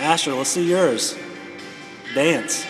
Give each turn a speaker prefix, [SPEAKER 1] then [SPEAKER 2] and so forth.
[SPEAKER 1] Asher, let's see yours. Dance.